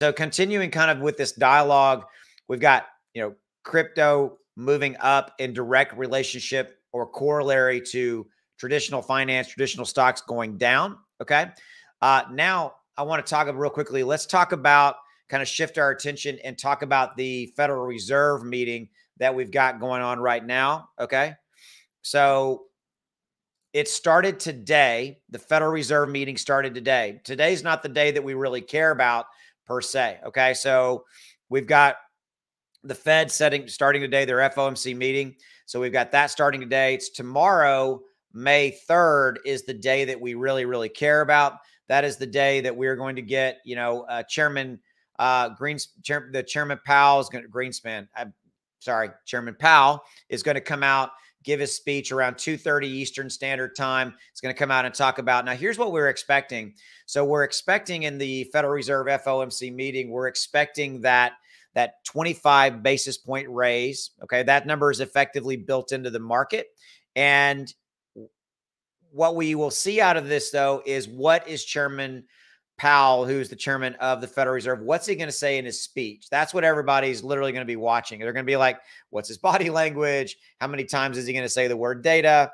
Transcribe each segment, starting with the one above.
So continuing kind of with this dialogue, we've got, you know, crypto moving up in direct relationship or corollary to traditional finance, traditional stocks going down. Okay. Uh, now I want to talk real quickly. Let's talk about kind of shift our attention and talk about the Federal Reserve meeting that we've got going on right now. Okay. So it started today. The Federal Reserve meeting started today. Today's not the day that we really care about per se. Okay. So we've got the Fed setting starting today their FOMC meeting. So we've got that starting today. It's tomorrow, May 3rd, is the day that we really, really care about. That is the day that we're going to get, you know, uh, Chairman uh, Greens, chair, the Chairman Powell is going to Greenspan. I'm sorry, Chairman Powell is going to come out give his speech around 2:30 Eastern Standard Time. He's going to come out and talk about. Now, here's what we're expecting. So we're expecting in the Federal Reserve FOMC meeting, we're expecting that that 25 basis point raise. Okay, that number is effectively built into the market, and what we will see out of this though is what is Chairman Powell, who's the chairman of the Federal Reserve, what's he going to say in his speech? That's what everybody's literally going to be watching. They're going to be like, what's his body language? How many times is he going to say the word data?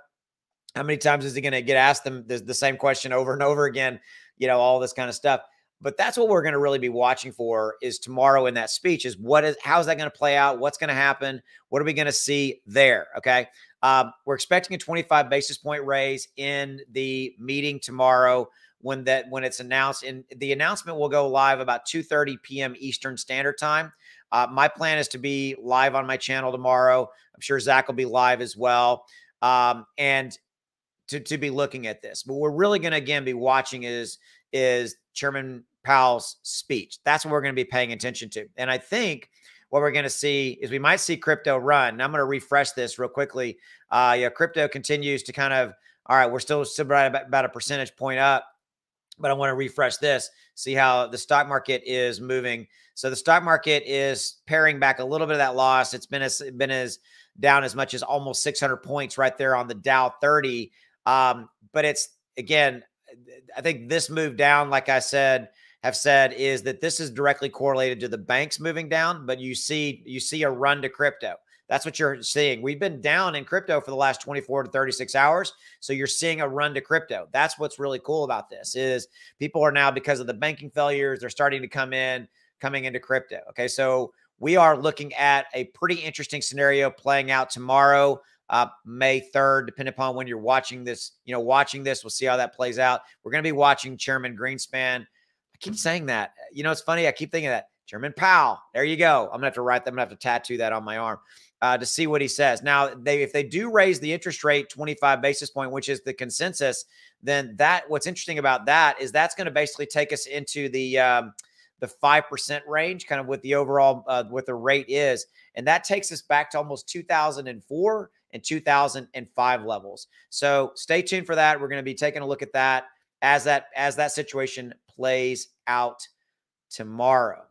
How many times is he going to get asked them the, the same question over and over again? You know, all this kind of stuff. But that's what we're going to really be watching for is tomorrow in that speech is what is how's that going to play out? What's going to happen? What are we going to see there? Okay. Um, we're expecting a 25 basis point raise in the meeting tomorrow when that when it's announced and the announcement will go live about 2 30 p.m eastern standard time uh, my plan is to be live on my channel tomorrow i'm sure zach will be live as well um, and to, to be looking at this but we're really going to again be watching is is chairman powell's speech that's what we're going to be paying attention to and i think what we're going to see is we might see crypto run. Now I'm going to refresh this real quickly. Uh, yeah, crypto continues to kind of all right. We're still, still right about, about a percentage point up but I want to refresh this, see how the stock market is moving. So the stock market is paring back a little bit of that loss. It's been as been as down as much as almost 600 points right there on the Dow 30. Um, but it's again, I think this move down, like I said, have said, is that this is directly correlated to the banks moving down. But you see, you see a run to crypto. That's what you're seeing. We've been down in crypto for the last 24 to 36 hours. So you're seeing a run to crypto. That's what's really cool about this is people are now because of the banking failures, they're starting to come in, coming into crypto. Okay. So we are looking at a pretty interesting scenario playing out tomorrow, uh, May 3rd, depending upon when you're watching this, you know, watching this, we'll see how that plays out. We're going to be watching Chairman Greenspan. I keep saying that. You know, it's funny. I keep thinking that Chairman Powell. There you go. I'm gonna have to write. That. I'm gonna have to tattoo that on my arm uh, to see what he says. Now, they if they do raise the interest rate 25 basis point, which is the consensus, then that what's interesting about that is that's going to basically take us into the um, the five percent range, kind of what the overall uh, what the rate is, and that takes us back to almost 2004 and 2005 levels. So stay tuned for that. We're going to be taking a look at that as that as that situation plays out tomorrow.